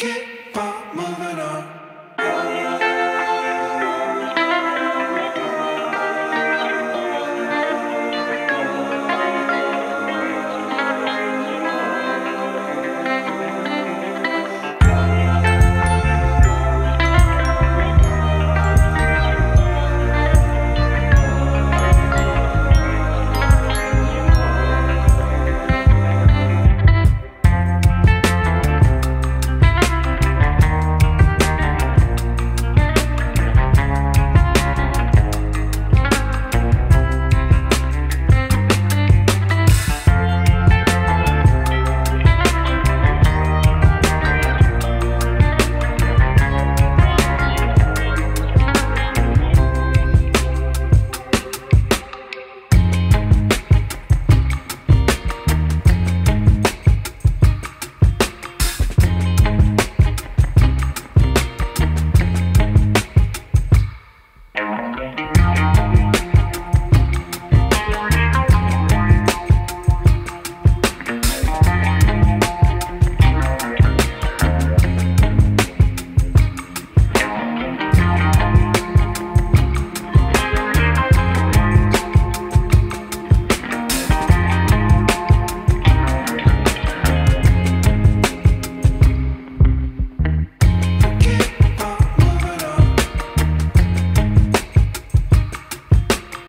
Keep on moving on.